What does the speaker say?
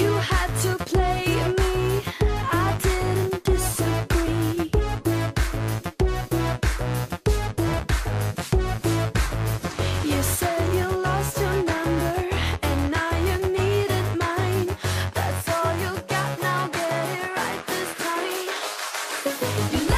you had to play me. I didn't disagree. You said you lost your number, and now you mine. That's all you got now. Get it right this time. You